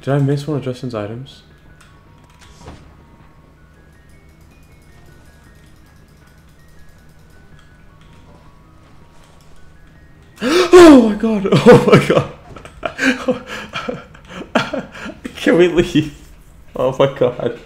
Did I miss one of Justin's items? Oh my god! Oh my god! Can we leave? Oh my god.